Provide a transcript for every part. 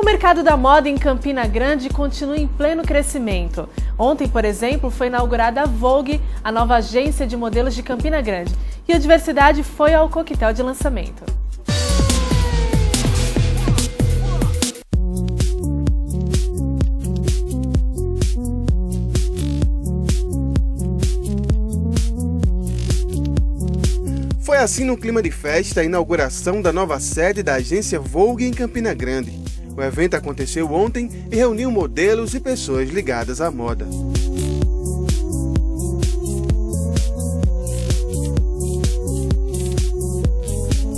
O mercado da moda em Campina Grande continua em pleno crescimento. Ontem, por exemplo, foi inaugurada a Vogue, a nova agência de modelos de Campina Grande, e a diversidade foi ao coquetel de lançamento. Foi assim no clima de festa a inauguração da nova sede da agência Vogue em Campina Grande. O evento aconteceu ontem e reuniu modelos e pessoas ligadas à moda.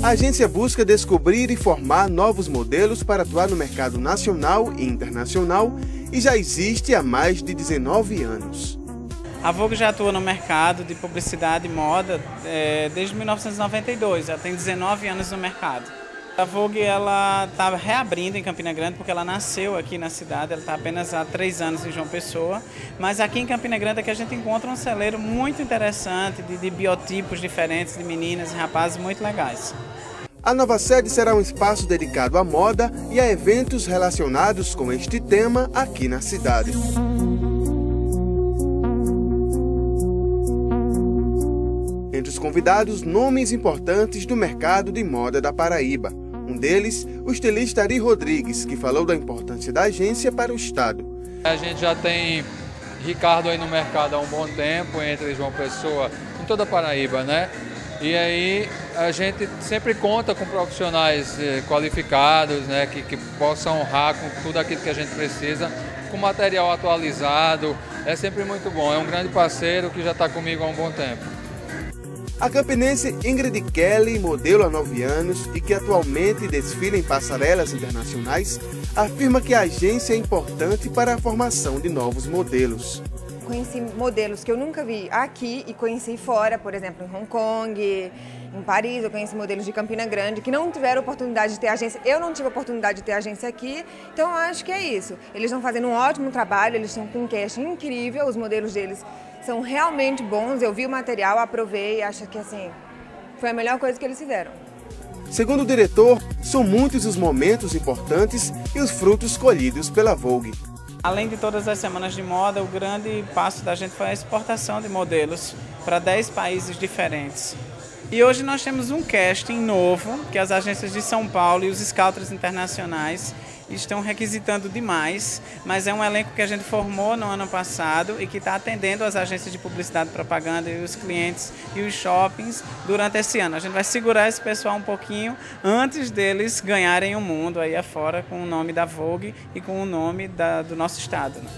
A agência busca descobrir e formar novos modelos para atuar no mercado nacional e internacional e já existe há mais de 19 anos. A Vogue já atua no mercado de publicidade e moda é, desde 1992, já tem 19 anos no mercado. A Vogue ela está reabrindo em Campina Grande porque ela nasceu aqui na cidade, ela está apenas há três anos em João Pessoa, mas aqui em Campina Grande é que a gente encontra um celeiro muito interessante de, de biotipos diferentes de meninas e rapazes muito legais. A nova sede será um espaço dedicado à moda e a eventos relacionados com este tema aqui na cidade. Entre os convidados, nomes importantes do mercado de moda da Paraíba. Um deles, o estilista Ari Rodrigues, que falou da importância da agência para o Estado. A gente já tem Ricardo aí no mercado há um bom tempo, entre João Pessoa, em toda a Paraíba, né? E aí a gente sempre conta com profissionais eh, qualificados, né, que, que possam honrar com tudo aquilo que a gente precisa, com material atualizado. É sempre muito bom. É um grande parceiro que já está comigo há um bom tempo. A campinense Ingrid Kelly, modelo há 9 anos e que atualmente desfila em passarelas internacionais, afirma que a agência é importante para a formação de novos modelos. Conheci modelos que eu nunca vi aqui e conheci fora, por exemplo, em Hong Kong, em Paris, eu conheci modelos de Campina Grande que não tiveram oportunidade de ter agência. Eu não tive oportunidade de ter agência aqui, então acho que é isso. Eles estão fazendo um ótimo trabalho, eles estão com um cash incrível, os modelos deles são realmente bons. Eu vi o material, aprovei e acho que assim foi a melhor coisa que eles fizeram. Segundo o diretor, são muitos os momentos importantes e os frutos colhidos pela Vogue. Além de todas as semanas de moda, o grande passo da gente foi a exportação de modelos para 10 países diferentes. E hoje nós temos um casting novo, que as agências de São Paulo e os scouters internacionais estão requisitando demais, mas é um elenco que a gente formou no ano passado e que está atendendo as agências de publicidade e propaganda e os clientes e os shoppings durante esse ano. A gente vai segurar esse pessoal um pouquinho antes deles ganharem o mundo aí afora com o nome da Vogue e com o nome da, do nosso estado. Né?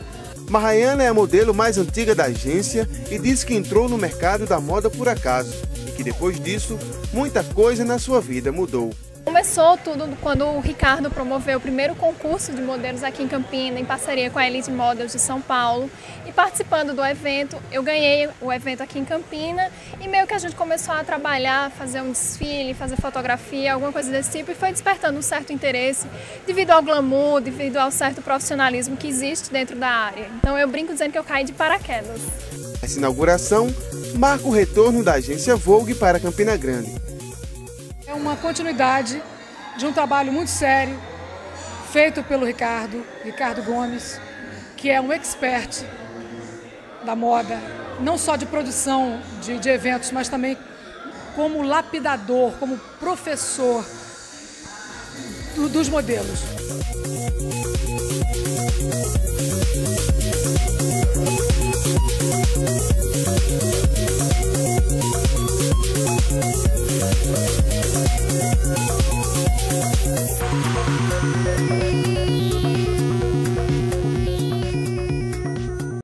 Marraiana é a modelo mais antiga da agência e diz que entrou no mercado da moda por acaso que depois disso, muita coisa na sua vida mudou. Começou tudo quando o Ricardo promoveu o primeiro concurso de modelos aqui em Campina, em parceria com a Elite Models de São Paulo. E participando do evento, eu ganhei o evento aqui em Campina e meio que a gente começou a trabalhar, fazer um desfile, fazer fotografia, alguma coisa desse tipo, e foi despertando um certo interesse devido ao glamour, devido ao certo profissionalismo que existe dentro da área. Então eu brinco dizendo que eu caí de paraquedas. Essa inauguração marca o retorno da agência Vogue para Campina Grande é uma continuidade de um trabalho muito sério feito pelo Ricardo, Ricardo Gomes, que é um expert da moda, não só de produção de, de eventos, mas também como lapidador, como professor do, dos modelos.